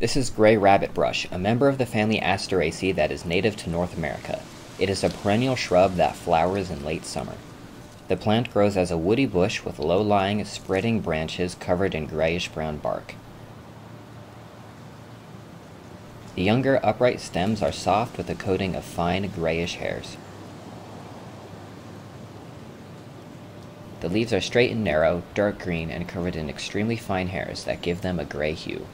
This is gray rabbit brush, a member of the family Asteraceae that is native to North America. It is a perennial shrub that flowers in late summer. The plant grows as a woody bush with low-lying, spreading branches covered in grayish-brown bark. The younger upright stems are soft with a coating of fine grayish hairs. The leaves are straight and narrow, dark green, and covered in extremely fine hairs that give them a gray hue.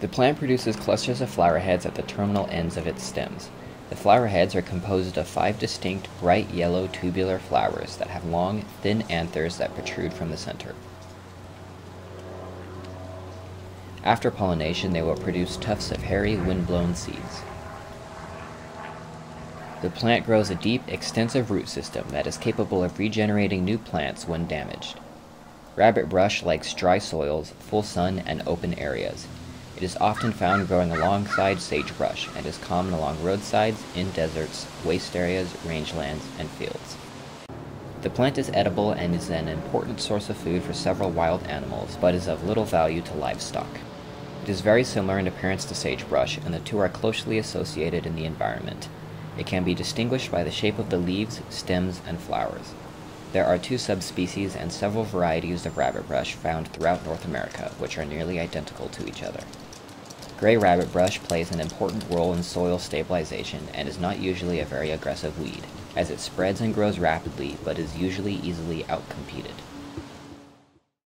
The plant produces clusters of flower heads at the terminal ends of its stems. The flower heads are composed of five distinct, bright yellow tubular flowers that have long, thin anthers that protrude from the center. After pollination, they will produce tufts of hairy, wind-blown seeds. The plant grows a deep, extensive root system that is capable of regenerating new plants when damaged. Rabbit brush likes dry soils, full sun, and open areas. It is often found growing alongside sagebrush and is common along roadsides, in deserts, waste areas, rangelands, and fields. The plant is edible and is an important source of food for several wild animals, but is of little value to livestock. It is very similar in appearance to sagebrush, and the two are closely associated in the environment. It can be distinguished by the shape of the leaves, stems, and flowers. There are two subspecies and several varieties of rabbitbrush found throughout North America, which are nearly identical to each other. Gray rabbit brush plays an important role in soil stabilization and is not usually a very aggressive weed, as it spreads and grows rapidly but is usually easily outcompeted.